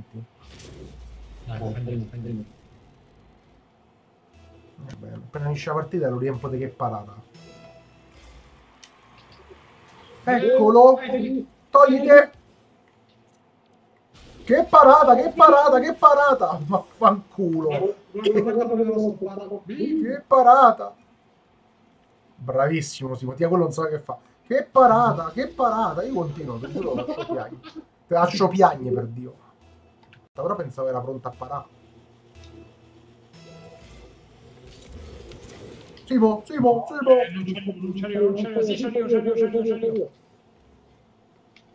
avanti. Dai, prendi, prendi. Bene. Appena finisce la partita lo riempo di che parata. Eccolo! Toglite! Che parata, che parata, che parata! Ma fanculo! Che parata! Bravissimo Simo, ti quello non so che fa. Che parata, che parata! Io continuo, ti giuro, lascio piagne. Te lascio piagne per Dio. Però pensavo era pronta a parare. Simo, Simo, Simo! Io, c'è io.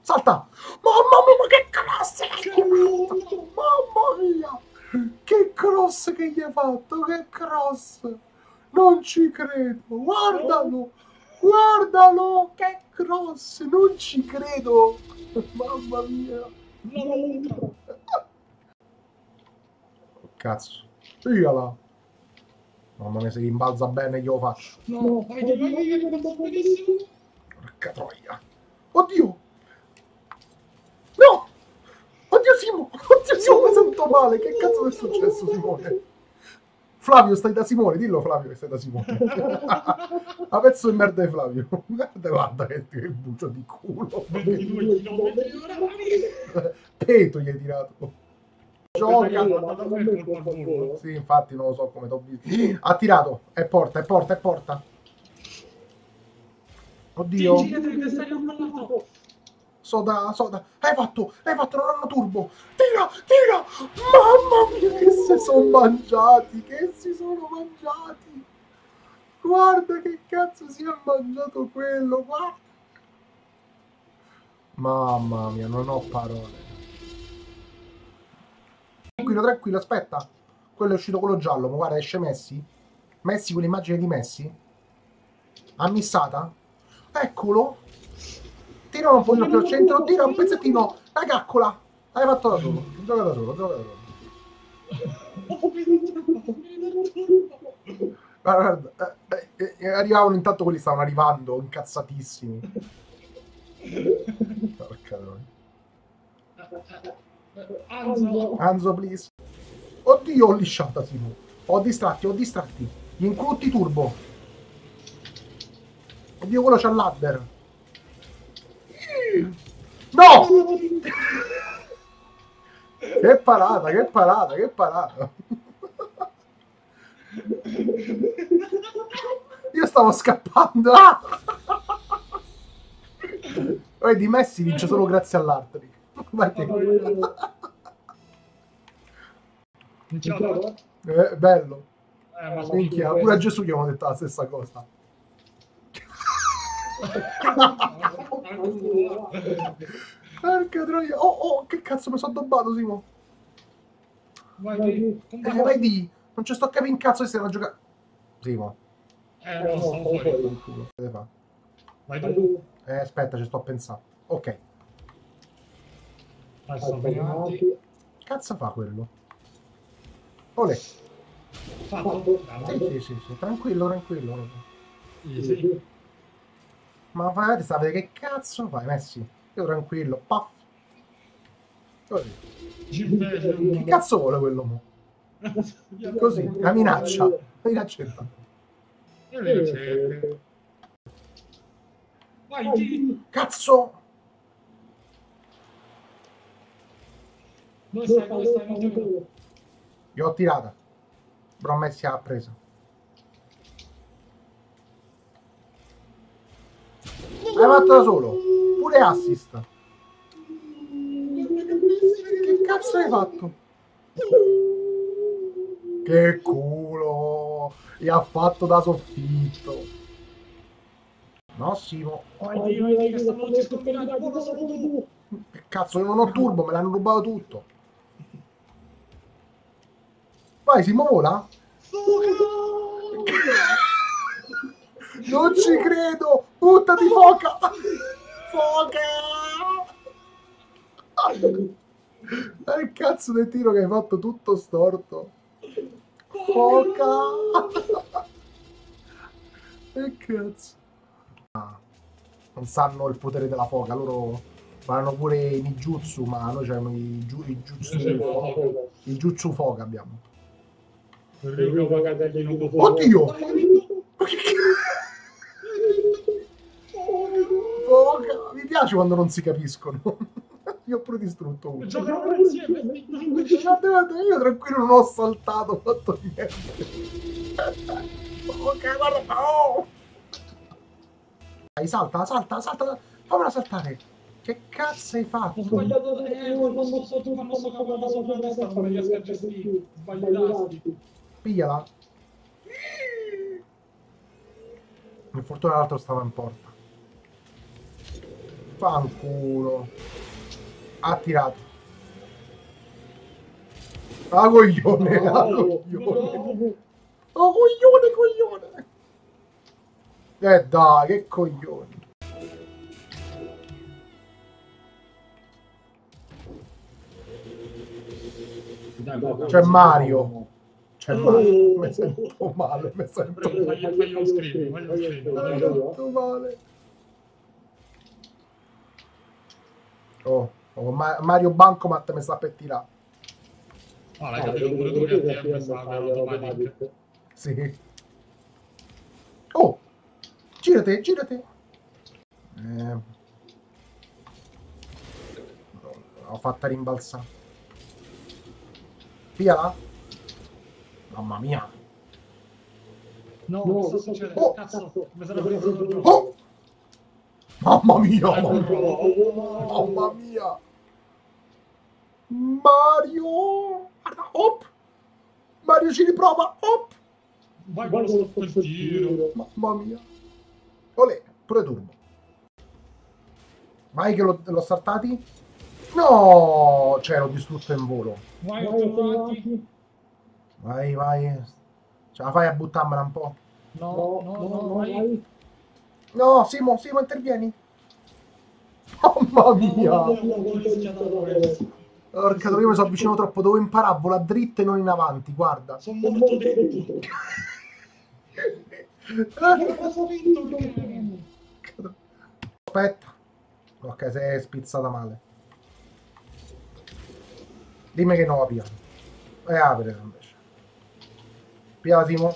Salta! Mamma mia, che cross che gli fatto! Mamma mia! Che cross che gli hai fatto! Che cross! Non ci credo! Guardalo! Guardalo! Che cross! Non ci credo! Mamma mia! Cazzo! Via là! Mamma mia, se rimbalza bene glielo faccio. No, vai, vai, vai, vai, vai, benissimo. Porca troia! Oddio! No! Oddio Simo! Oddio Simo, mi sento male! Che cazzo è successo Simone? Flavio, stai da Simone, dillo Flavio che stai da Simone. A pezzo di merda di Flavio. Guarda, guarda che, che bucio di culo. 22 km orari. Peto gli hai tirato. Gioca. Tua. Sì, infatti non lo so come t'ho visto. Ha tirato. È porta, è porta, è porta. Oddio. Soda, soda. Hai fatto, hai fatto, non hanno turbo. Tira, tira. Mamma mia, che si sono mangiati, che si sono mangiati. Guarda che cazzo si è mangiato quello, guarda. Mamma mia, non ho parole. Tranquillo, tranquillo, aspetta. Quello è uscito quello giallo, ma guarda, esce Messi. Messi, quell'immagine di Messi. Ha missata. Eccolo. Tira un pochino più al centro, tira un pezzettino. La caccola. Hai fatto da solo. Gioca da solo, gioca da solo. Guarda, guarda, eh, eh, eh, arrivavano intanto quelli stavano arrivando incazzatissimi. Porca. Anzo. Anzo, please. Oddio, ho lisciata, Simo. Ho distratti, ho distratti. Gli incrutti turbo. Oddio, quello c'ha l'adder. No! che parata, che parata, che parata. Io stavo scappando. Ah! Vedi, Messi vince solo grazie all'Artric. Fa? Eh, bello. Eh, ma Minchia, pure a Gesù gli avevano detto la stessa cosa. Porca troia. Oh, oh, che cazzo mi sono addobbato, Simo. Vai, vai, Eh, vai di. Non ci sto a capire in cazzo che stiamo a giocare. Simo. Eh, no, stavo fuori. Vai tu. Eh, aspetta, ci sto a pensare. Ok. Bene avanti. Che cazzo fa quello? Ole. Sì, Fatto. Bravo. sì, sì, sì. Tranquillo, tranquillo. Easy. Ma fate, sapete che cazzo fai, Messi? Io tranquillo. Paff. Così. Gimbello. Che cazzo vuole quello mo? Così, la minaccia. La minaccia è fatta. Io le ricerche. Vai. Cazzo! Non ti vedo. Gli ho tirata. Però Messi ha presa. L'hai fatto da solo. Pure assist. Che cazzo hai fatto? Che culo! Gli ha fatto da soffitto. No, Simo. Vai, vai, vai, che stanno tutti scombinati. Buono, sono tu. Che cazzo, io non ho turbo, me l'hanno rubato tutto. Vai, Simo vola? Non ci credo! Buttati, foca! Foca! Che cazzo del tiro che hai fatto tutto storto? Foca! Che cazzo? Ah, non sanno il potere della foca, loro Vanno pure i ninjutsu, ma noi abbiamo i, giu, i jutsu. I jutsu foca abbiamo. Oddio! Ma che Foca! Mi piace quando non si capiscono. Io ho pure distrutto uno. Giocano insieme. Io tranquillo non ho saltato, ho fatto niente. Ok, guarda. Oh! Dai, salta, salta, salta. Fammela saltare. Che cazzo hai fatto? Ho sbagliato, eh, quando sto sotto, quando sto cavando sopra la testa non riesco a gestire. Tasti. Pigliala. Per fortuna l'altro stava in porta. Fanculo. Ha tirato. Ah, coglione, ah, coglione. Oh, coglione, coglione. Eh dai, che coglioni. C'è Mario. C'è Mario. Mi sento male, mi sento male. lo screen, fagli lo screen. Mi sento male. Oh, oh, Ma- Mario Bancomat mi sta per tirare. Ah, l'hai capito pure tu che ti è stata automatic. Sì. Oh, girate, girate. Eh. L'ho fatta rimbalzare. Piala. Mamma mia. No, cosa succede? Oh. Cazzo, mi sarà preso il gioco. Oh! Mamma mia, mamma, però- mamma mia. Mario. Guarda, op. Mario ci riprova. Op. Vai con lo quel tiro. Mamma mia. Olè, pure turbo. Vai che l'ho, l'ho saltati? No! Cioè, l'ho distrutto in volo. Vai avanti. Vai, vai. Ce la fai a buttarmela un po'? No, no, no, vai. No, Simo, Simo, intervieni. Mamma mia! Porca, io mi sono avvicinato troppo. Dovevo imparare a volare dritta e non in avanti, guarda. Sono molto dentro. Cosa vinto perché... Aspetta. Ok, si è spizzata male. Dimmi che non la piano. E apre Simo.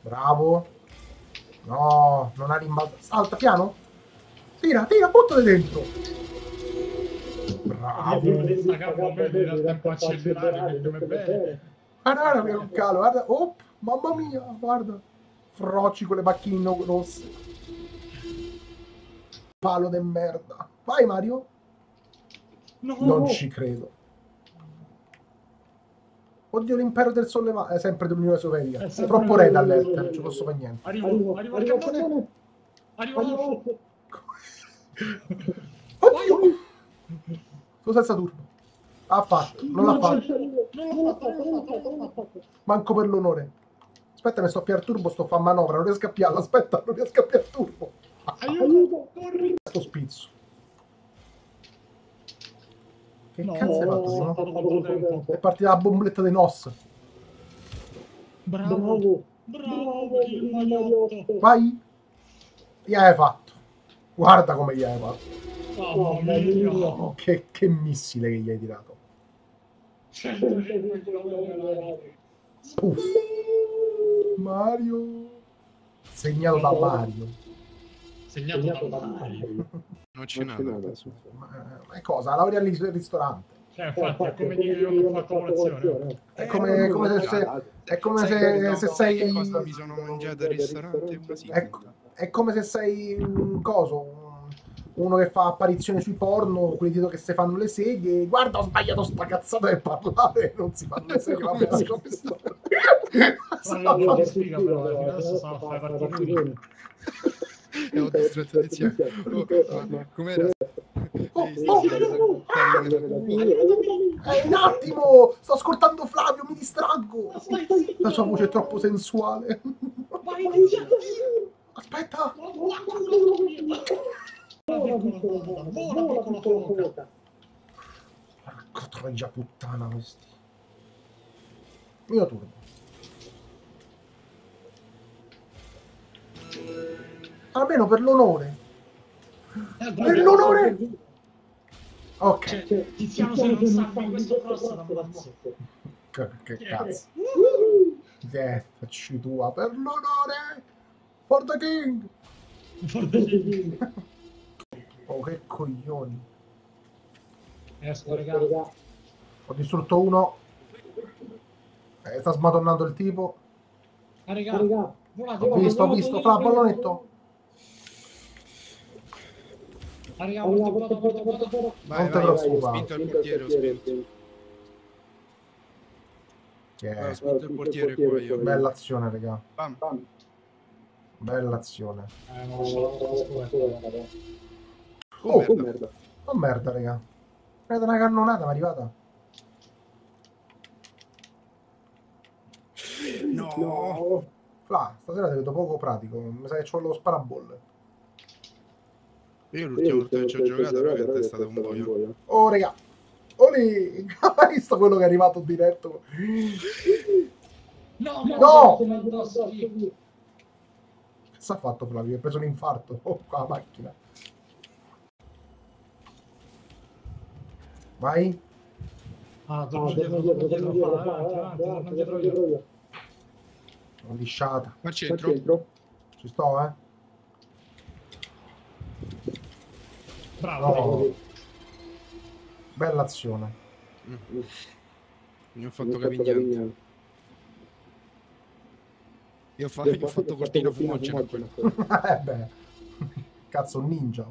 Bravo. No, non ha rimbalzo. Salta piano. Tira, tira, buttale dentro. Bravo. Questa cappa bene, era tempo a accelerare, come bene. Guarda, guarda non calo, guarda. Oh, mamma mia, guarda. Froci con le macchine rosse. Palo de merda. Vai Mario. No, Non ci credo. Oddio, l'impero del sollevato. È sempre dell'Unione Sovietica. È sempre troppo red alert, non ci posso fare niente. Arrivo, arrivo al cappone. Arrivo l'alfo. Oddio! Tu senza turbo. Ha fatto, non l'ha fatto. Manco per l'onore. Aspetta, mi sto a piare turbo, sto a fare manovra, non riesco a piarla. Aspetta, non riesco a piare turbo. Aiuto, corri. Sto spizzo. Che No, cazzo hai fatto, tempo. È partita la bomboletta dei NOS. Bravo, bravo, il magliotto. Vai. Gli hai fatto. Guarda come gli hai fatto. Mamma mia. Oh, che, che missile che gli hai tirato. 105 km Puff. Mario. Segnato da Mario. Segnato da Mario. Non c'è nada. Ma, ma è cosa? Laurea al ris- ristorante. Cioè, infatti, è come dire io ho fatto colazione. È come, come se, se- è come se, se Sai sei cosa mi sono mangiato al ristorante? Ecco. è come se sei un coso un- uno che fa apparizioni sui porno quelli tipo che si fanno le seghe guarda ho sbagliato sta cazzata per parlare non si fanno le seghe vabbè. Ma non però, perché adesso fare partitini. E ho distratto Tiziano. Oh, ma com'era? Oh, oh, oh, parlando? Eh, un attimo sto ascoltando Flavio mi distraggo la sua voce è troppo sensuale aspetta porca troia puttana questi mio turno almeno per l'onore Eh, per l'onore Ok, Cioè, Tiziano se non salvi questo cross da che, che Chi è? cazzo. Eh, facci tua per l'onore. For the king. Guarda- Oh, che coglioni. Esco, raga. Ho distrutto uno. Eh, sta smadonnando il tipo. Ah, raga. Ho visto, ho visto. Fra, volate. Ah, raga, volate, volate, volate, volate. Vai, vai, ho spinto il portiere, spinto. Che Ho è. spinto il portiere qua io. Bella azione, raga. Bam. Bella azione. Eh, non so, non so, scoperto. Oh, Oh, merda. Oh merda, raga. Prende una cannonata, mi è arrivata. No. Fla, stasera ti vedo poco pratico. Mi sa che c'ho lo sparabolle. Io l'ultima volta che ci ho giocato, raga, è stato un boio. Oh, raga. Oli! Hai visto quello che è arrivato diretto? No, No! no! Che ha fatto Flavio? Ha preso un infarto. Oh, qua la macchina. Vai. Ah, torno dietro, torno dietro, avanti, avanti, torno dietro io. Ho lisciata. Qua al centro. Ci sto, eh. Bravo, bravo. Bella azione. Mi ho fatto capire niente. Io ho, fa- io ho fatto cortina fumogena. quello. eh beh. Cazzo, un ninja.